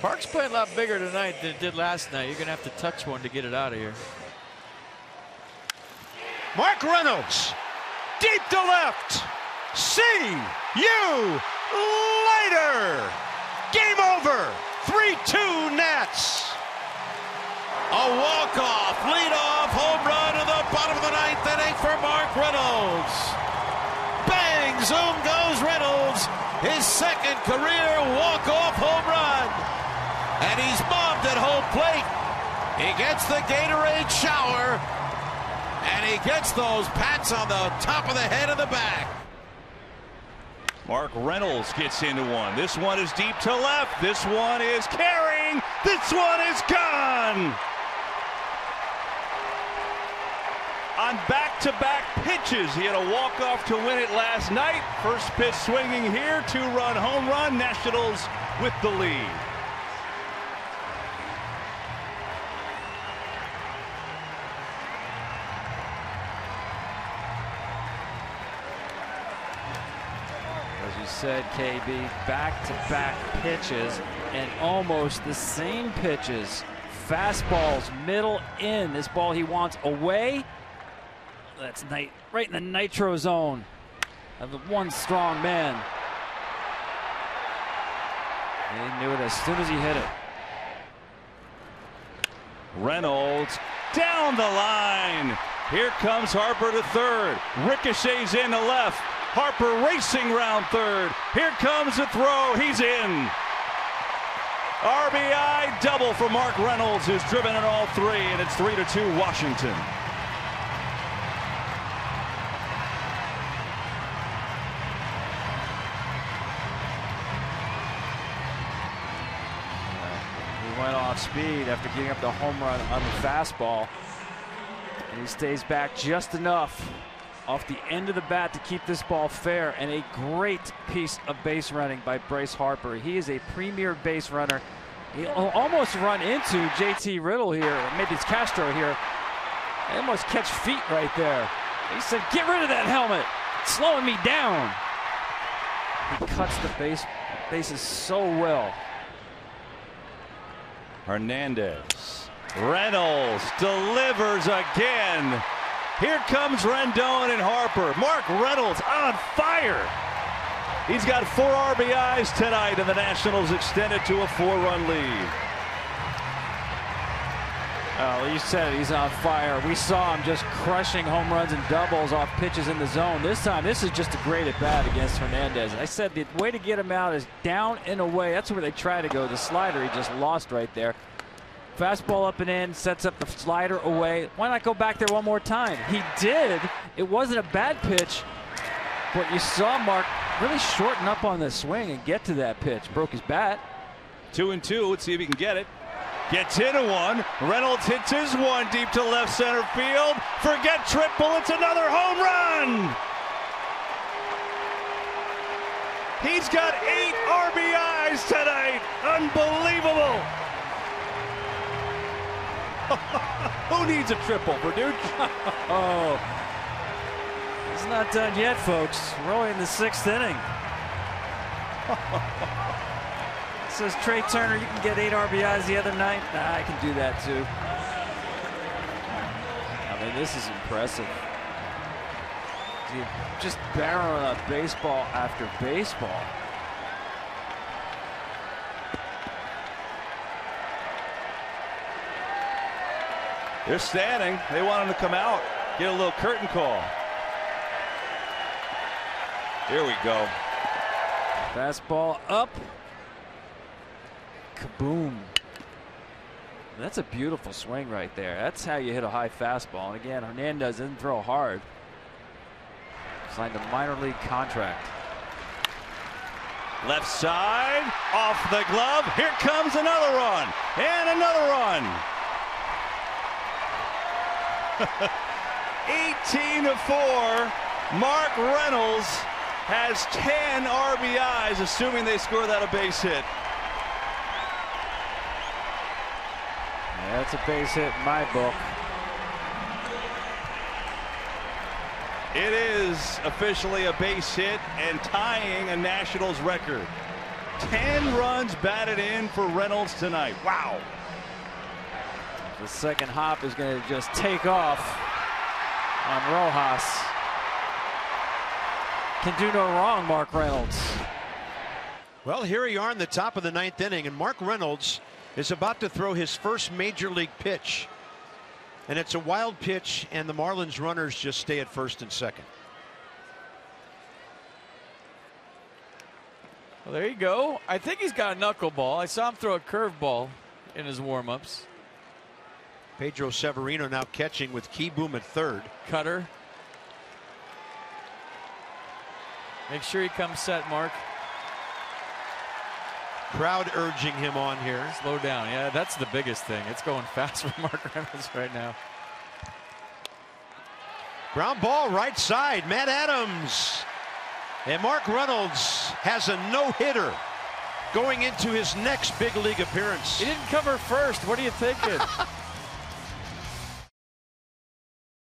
Park's playing a lot bigger tonight than it did last night. You're going to have to touch one to get it out of here. Mark Reynolds, deep to left. See you later. Game over. 3-2 Nats. A walk-off, lead-off home run in the bottom of the ninth inning for Mark Reynolds. Bang! Zoom goes Reynolds. His second career walk-off home run. And he's mobbed at home plate. He gets the Gatorade shower. And he gets those pats on the top of the head and the back. Mark Reynolds gets into one. This one is deep to left. This one is carrying. This one is gone. On back-to-back pitches, he had a walk-off to win it last night. First pitch swinging here, two-run home run. Nationals with the lead. You said, KB, back-to-back pitches and almost the same pitches. Fastballs, middle in. This ball he wants away. That's night right in the nitro zone of the one strong man. He knew it as soon as he hit it. Reynolds down the line. Here comes Harper to third. Ricochets in to left. Harper racing round third. Here comes the throw. He's in. RBI double for Mark Reynolds, who's driven in all three, and it's 3 to 2 Washington. He went off speed after getting up the home run on the fastball. And he stays back just enough off the end of the bat to keep this ball fair. And a great piece of base running by Bryce Harper. He is a premier base runner. He almost run into JT Riddle here, maybe it's Castro here. They almost catch feet right there. He said, get rid of that helmet. It's slowing me down. He cuts the base bases so well. Hernandez. Reynolds delivers again. Here comes Rendon and Harper. Mark Reynolds on fire. He's got four RBIs tonight, and the Nationals extended to a four-run lead. Oh, you said it. He's on fire. We saw him just crushing home runs and doubles off pitches in the zone. This time, this is just a great at bat against Hernandez. I said the way to get him out is down and away. That's where they try to go. The slider, he just lost right there. Fastball up and in, sets up the slider away. Why not go back there one more time? He did. It wasn't a bad pitch, but you saw Mark really shorten up on the swing and get to that pitch. Broke his bat. Two and two. Let's see if he can get it. Gets into one. Reynolds hits his one deep to left center field. Forget triple. It's another home run. He's got eight RBIs tonight. Unbelievable. Who needs a triple, Verducci? oh. It's not done yet, folks. We're only in the sixth inning. Says Trea Turner, you can get eight RBIs the other night. Nah, I can do that too. I mean, this is impressive. Dude, Just barreling up baseball after baseball. They're standing. They want him to come out. Get a little curtain call. Here we go. Fastball up. Kaboom. That's a beautiful swing right there. That's how you hit a high fastball. And again, Hernandez didn't throw hard. Signed a minor league contract. Left side, off the glove. Here comes another run. And another run. 18 to 4. Mark Reynolds has 10 RBIs, assuming they score that a base hit. That's a base hit in my book. It is officially a base hit and tying a Nationals record. 10 runs batted in for Reynolds tonight. Wow. The second hop is going to just take off on Rojas. Can do no wrong, Mark Reynolds. Well, here we are in the top of the ninth inning, and Mark Reynolds is about to throw his first major league pitch. And it's a wild pitch, and the Marlins runners just stay at first and second. Well, there you go. I think he's got a knuckleball. I saw him throw a curveball in his warm-ups. Pedro Severino now catching with Kieboom at third. Cutter. Make sure he comes set, Mark. Crowd urging him on here. Slow down. Yeah, that's the biggest thing. It's going fast for Mark Reynolds right now. Ground ball right side. Matt Adams. And Mark Reynolds has a no hitter going into his next big league appearance. He didn't cover first. What are you thinking?